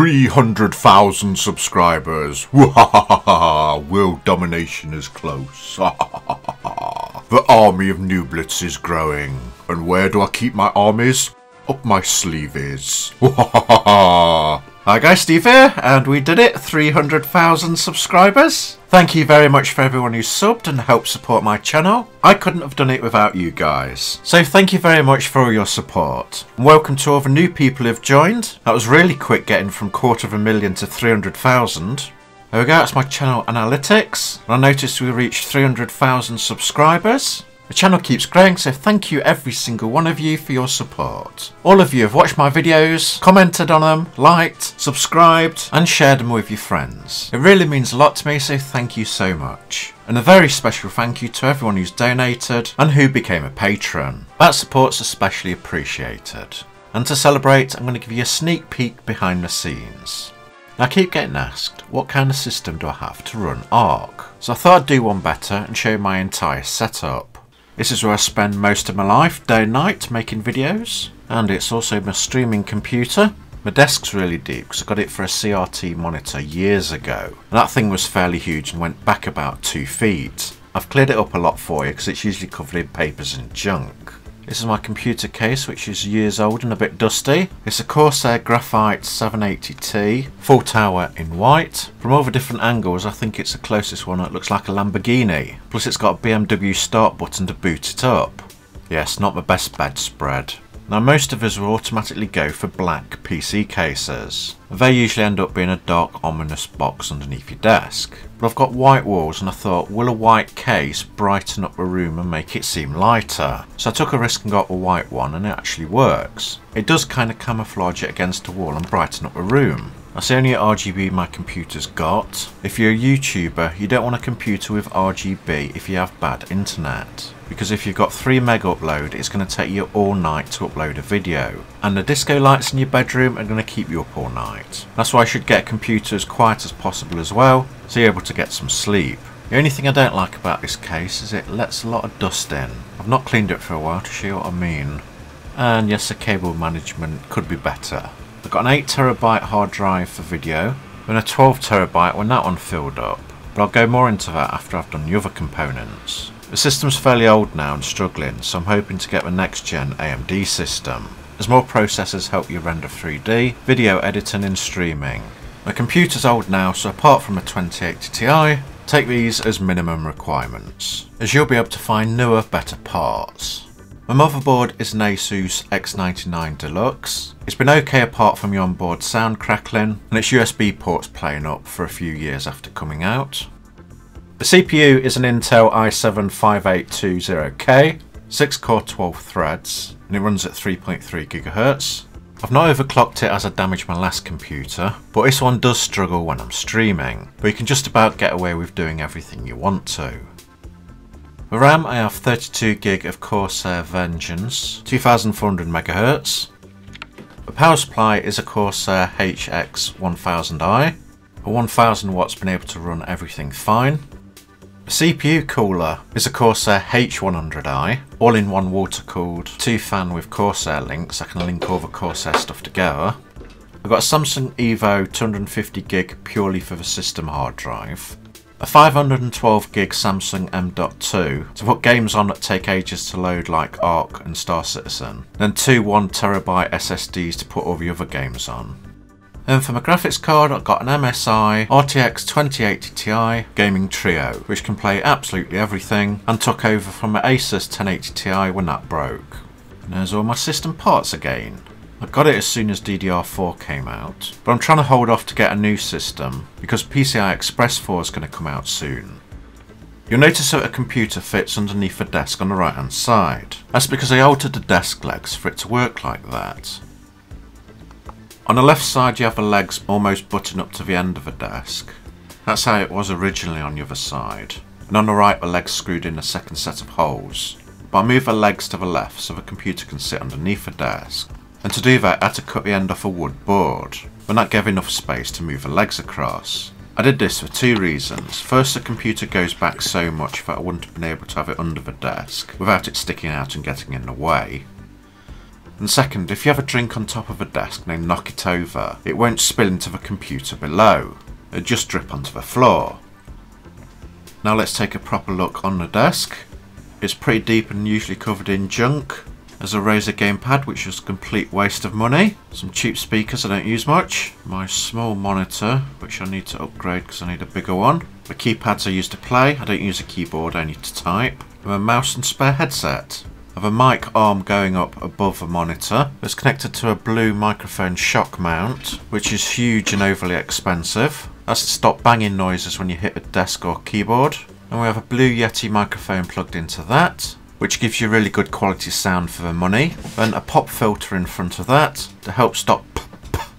300,000 subscribers. World domination is close. the army of Nooblets is growing. And where do I keep my armies? Up my sleeves. Hi guys, Steve here, and we did it, 300,000 subscribers. Thank you very much for everyone who subbed and helped support my channel. I couldn't have done it without you guys. So thank you very much for all your support. Welcome to all the new people who've joined. That was really quick getting from quarter of a million to 300,000. There we go, that's my channel analytics. I noticed we reached 300,000 subscribers. The channel keeps growing, so thank you every single one of you for your support. All of you have watched my videos, commented on them, liked, subscribed, and shared them with your friends. It really means a lot to me, so thank you so much. And a very special thank you to everyone who's donated and who became a patron. That support's especially appreciated. And to celebrate, I'm going to give you a sneak peek behind the scenes. Now I keep getting asked, what kind of system do I have to run Ark? So I thought I'd do one better and show you my entire setup. This is where I spend most of my life, day and night, making videos. And it's also my streaming computer. My desk's really deep because I got it for a CRT monitor years ago. That thing was fairly huge and went back about two feet. I've cleared it up a lot for you because it's usually covered in papers and junk. This is my computer case which is years old and a bit dusty. It's a Corsair Graphite 780T, full tower in white. From all the different angles I think it's the closest one that looks like a Lamborghini. Plus it's got a BMW start button to boot it up. Yes, not my best bedspread. Now most of us will automatically go for black PC cases. They usually end up being a dark ominous box underneath your desk. But I've got white walls and I thought will a white case brighten up the room and make it seem lighter? So I took a risk and got a white one and it actually works. It does kind of camouflage it against the wall and brighten up the room. That's the only RGB my computer's got. If you're a YouTuber, you don't want a computer with RGB if you have bad internet. Because if you've got 3 meg upload, it's going to take you all night to upload a video. And the disco lights in your bedroom are going to keep you up all night. That's why I should get a computer as quiet as possible as well, so you're able to get some sleep. The only thing I don't like about this case is it lets a lot of dust in. I've not cleaned it for a while to show you what I mean. And yes, the cable management could be better. I've got an 8TB hard drive for video and a 12TB when that one filled up, but I'll go more into that after I've done the other components. The system's fairly old now and struggling, so I'm hoping to get the next gen AMD system, as more processors help you render 3D, video editing and streaming. My computer's old now, so apart from a 2080 Ti, take these as minimum requirements, as you'll be able to find newer, better parts. My motherboard is an Asus X99 Deluxe. It's been okay apart from the onboard sound crackling and its USB ports playing up for a few years after coming out. The CPU is an Intel i7 5820K, 6 core 12 threads, and it runs at 3.3 GHz. I've not overclocked it as I damaged my last computer, but this one does struggle when I'm streaming, but you can just about get away with doing everything you want to. For RAM I have 32GB of Corsair Vengeance, 2400MHz. The power supply is a Corsair HX1000i. A 1000 watts been able to run everything fine. The CPU cooler is a Corsair H100i, all-in-one water-cooled, two fan with Corsair links, I can link all the Corsair stuff together. I've got a Samsung Evo 250GB purely for the system hard drive a 512 gig Samsung M.2 to put games on that take ages to load like Ark and Star Citizen, then two 1TB SSDs to put all the other games on. Then for my graphics card I've got an MSI RTX 2080 Ti Gaming Trio which can play absolutely everything and took over from my Asus 1080 Ti when that broke. And there's all my system parts again. I got it as soon as DDR4 came out, but I'm trying to hold off to get a new system because PCI Express 4 is going to come out soon. You'll notice that a computer fits underneath the desk on the right hand side. That's because I altered the desk legs for it to work like that. On the left side you have the legs almost button up to the end of the desk. That's how it was originally on the other side. And on the right the legs screwed in a second set of holes. But I move the legs to the left so the computer can sit underneath the desk. And to do that I had to cut the end off a wood board, but that gave enough space to move the legs across. I did this for two reasons. First, the computer goes back so much that I wouldn't have been able to have it under the desk without it sticking out and getting in the way. And second, if you have a drink on top of a desk then knock it over, it won't spill into the computer below. It'll just drip onto the floor. Now let's take a proper look on the desk. It's pretty deep and usually covered in junk. There's a Razer gamepad which is a complete waste of money. Some cheap speakers I don't use much. My small monitor which I need to upgrade because I need a bigger one. The keypads I use to play. I don't use a keyboard, I need to type. And a mouse and spare headset. I have a mic arm going up above a monitor. It's connected to a blue microphone shock mount, which is huge and overly expensive. That's to stop banging noises when you hit a desk or keyboard. And we have a blue Yeti microphone plugged into that, which gives you really good quality sound for the money. And a pop filter in front of that to help stop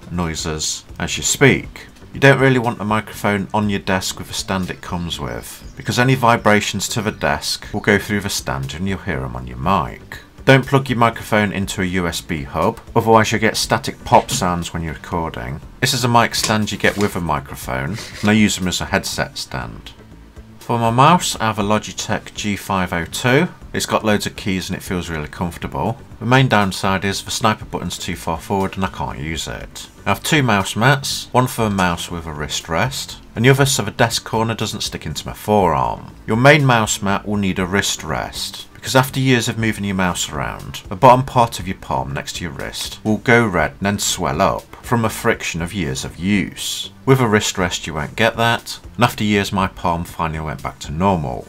noises as you speak. You don't really want a microphone on your desk with the stand it comes with, because any vibrations to the desk will go through the stand and you'll hear them on your mic. Don't plug your microphone into a USB hub, otherwise you'll get static pop sounds when you're recording. This is a mic stand you get with a microphone, and I use them as a headset stand. For my mouse, I have a Logitech G502. It's got loads of keys and it feels really comfortable. The main downside is the sniper button's too far forward and I can't use it. I have two mouse mats, one for a mouse with a wrist rest, and the other so the desk corner doesn't stick into my forearm. Your main mouse mat will need a wrist rest, because after years of moving your mouse around, the bottom part of your palm next to your wrist will go red and then swell up from a friction of years of use. With a wrist rest you won't get that, and after years my palm finally went back to normal.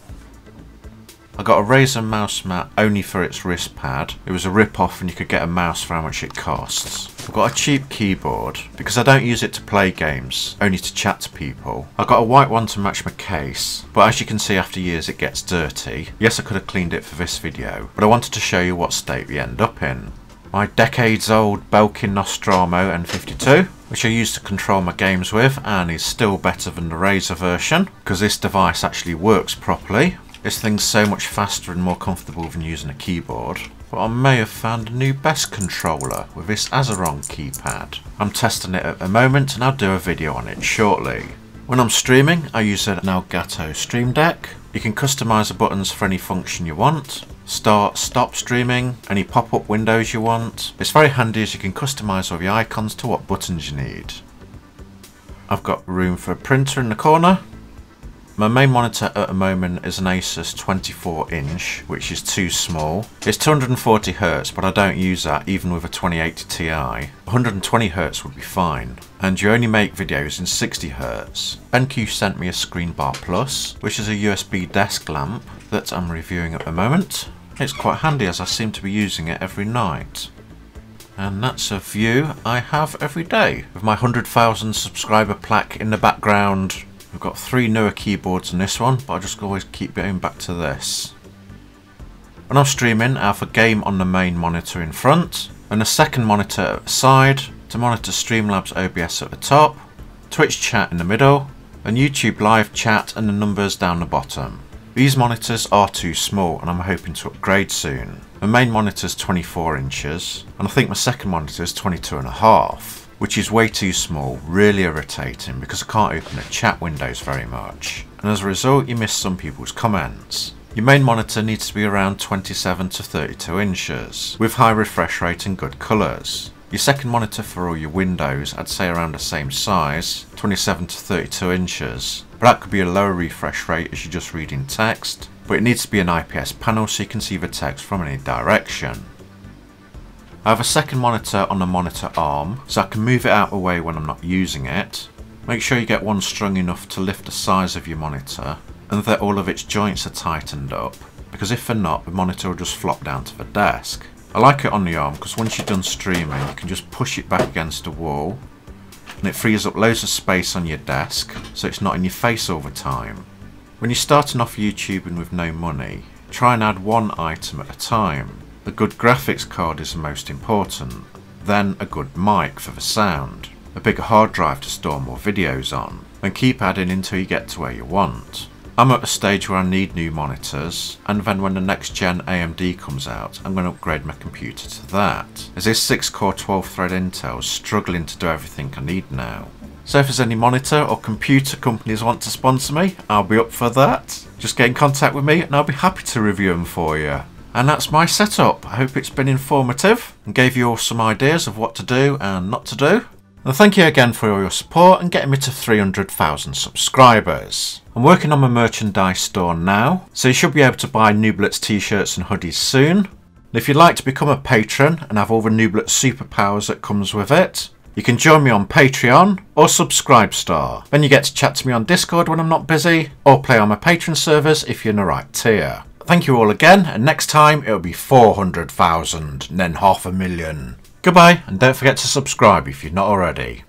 I got a Razer mouse mat only for its wrist pad. It was a rip-off and you could get a mouse for how much it costs. I've got a cheap keyboard because I don't use it to play games, only to chat to people. I got a white one to match my case, but as you can see after years it gets dirty. Yes I could have cleaned it for this video, but I wanted to show you what state we end up in. My decades old Belkin Nostromo N52 which I use to control my games with and is still better than the Razer version because this device actually works properly. This thing's so much faster and more comfortable than using a keyboard. But I may have found a new best controller with this Azeron keypad. I'm testing it at the moment and I'll do a video on it shortly. When I'm streaming, I use an Elgato Stream Deck. You can customise the buttons for any function you want. Start, stop streaming, any pop-up windows you want. It's very handy as you can customise all the icons to what buttons you need. I've got room for a printer in the corner my main monitor at the moment is an Asus 24 inch, which is too small. It's 240Hz, but I don't use that even with a 2080 Ti. 120Hz would be fine. And you only make videos in 60Hz. BenQ sent me a Screenbar Plus, which is a USB desk lamp that I'm reviewing at the moment. It's quite handy as I seem to be using it every night. And that's a view I have every day, with my 100,000 subscriber plaque in the background We've got three newer keyboards in this one, but I just always keep going back to this. When I'm streaming, I have a game on the main monitor in front, and a second monitor at the side to monitor Streamlabs OBS at the top, Twitch chat in the middle, and YouTube live chat and the numbers down the bottom. These monitors are too small and I'm hoping to upgrade soon. My main monitor is 24 inches and I think my second monitor is 22 and a half which is way too small, really irritating because I can't open the chat windows very much. And as a result you miss some people's comments. Your main monitor needs to be around 27 to 32 inches, with high refresh rate and good colours. Your second monitor for all your windows, I'd say around the same size, 27 to 32 inches, but that could be a lower refresh rate as you're just reading text, but it needs to be an IPS panel so you can see the text from any direction. I have a second monitor on the monitor arm, so I can move it out of the way when I'm not using it. Make sure you get one strong enough to lift the size of your monitor, and that all of its joints are tightened up, because if they're not, the monitor will just flop down to the desk. I like it on the arm because once you're done streaming, you can just push it back against the wall, and it frees up loads of space on your desk, so it's not in your face all the time. When you're starting off YouTubing with no money, try and add one item at a time. A good graphics card is the most important, then a good mic for the sound, a bigger hard drive to store more videos on, and keep adding until you get to where you want. I'm at a stage where I need new monitors, and then when the next gen AMD comes out, I'm going to upgrade my computer to that, as this 6 core 12 thread Intel is struggling to do everything I need now. So if there's any monitor or computer companies want to sponsor me, I'll be up for that. Just get in contact with me and I'll be happy to review them for you. And that's my setup. I hope it's been informative and gave you all some ideas of what to do and not to do. And thank you again for all your support and getting me to 300,000 subscribers. I'm working on my merchandise store now, so you should be able to buy Nooblets t-shirts and hoodies soon. And if you'd like to become a patron and have all the Nooblet superpowers that comes with it, you can join me on Patreon or Subscribestar. Then you get to chat to me on Discord when I'm not busy, or play on my patron servers if you're in the right tier. Thank you all again, and next time it'll be 400,000, and then half a million. Goodbye, and don't forget to subscribe if you're not already.